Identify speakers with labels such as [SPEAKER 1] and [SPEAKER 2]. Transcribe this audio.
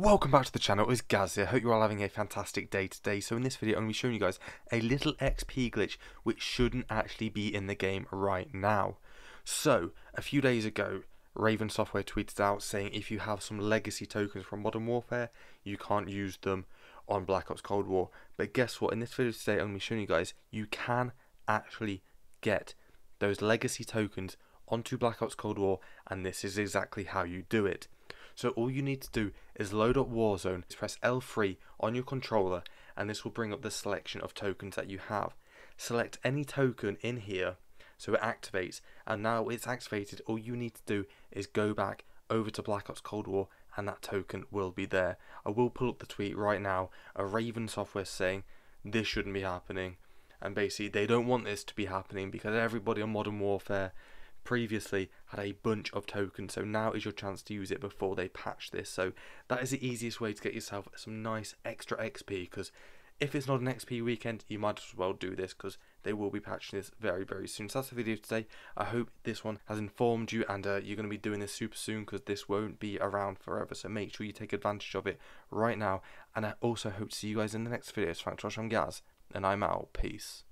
[SPEAKER 1] Welcome back to the channel, it's Gaz here, hope you're all having a fantastic day today. So in this video I'm going to be showing you guys a little XP glitch which shouldn't actually be in the game right now. So, a few days ago, Raven Software tweeted out saying if you have some legacy tokens from Modern Warfare, you can't use them on Black Ops Cold War. But guess what, in this video today I'm going to be showing you guys, you can actually get those legacy tokens onto Black Ops Cold War and this is exactly how you do it. So all you need to do is load up Warzone, press L3 on your controller and this will bring up the selection of tokens that you have. Select any token in here so it activates and now it's activated all you need to do is go back over to Black Ops Cold War and that token will be there. I will pull up the tweet right now, a Raven software saying this shouldn't be happening and basically they don't want this to be happening because everybody on Modern Warfare previously had a bunch of tokens so now is your chance to use it before they patch this. So that is the easiest way to get yourself some nice extra XP because if it's not an XP weekend you might as well do this because they will be patching this very very soon. So that's the video today. I hope this one has informed you and uh, you're going to be doing this super soon because this won't be around forever. So make sure you take advantage of it right now and I also hope to see you guys in the next video. Thanks for watching Gaz and I'm out. Peace